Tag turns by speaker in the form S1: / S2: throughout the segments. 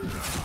S1: Yeah.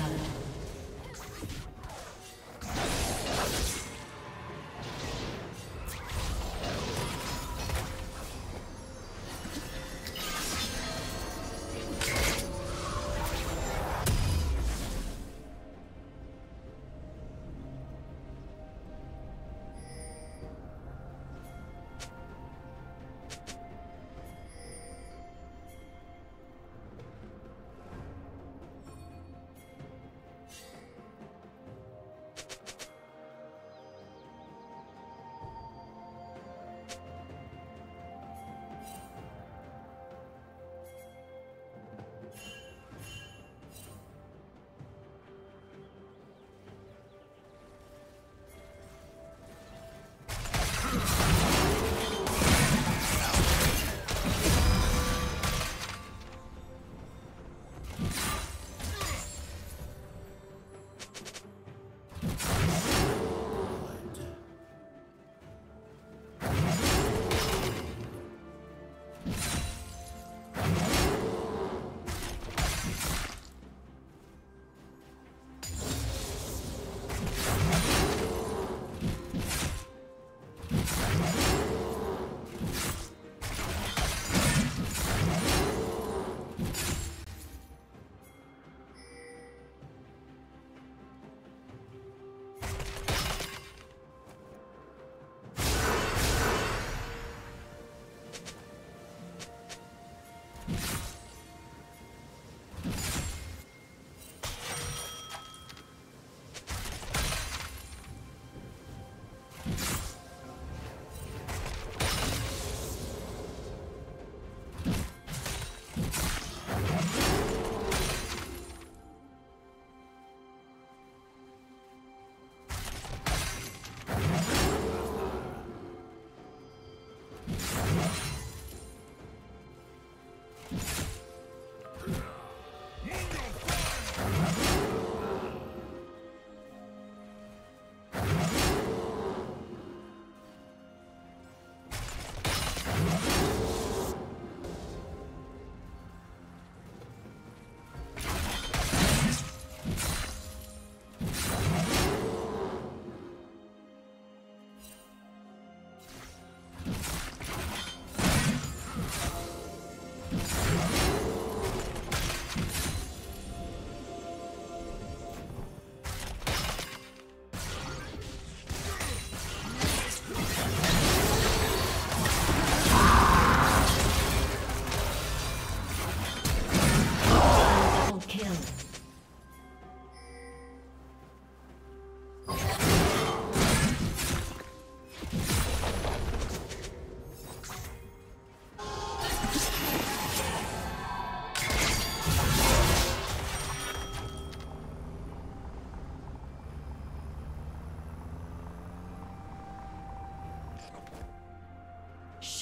S1: Blood.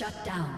S1: Shut down.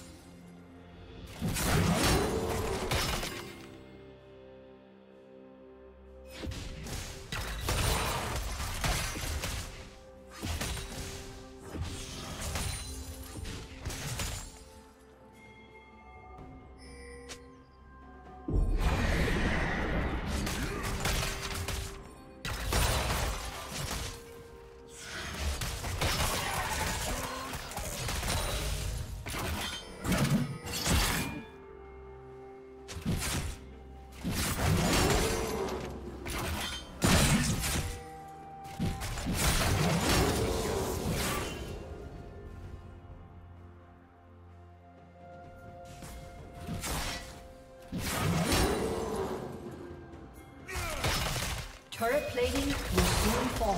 S1: Plating will soon fall.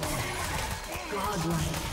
S1: Godlike.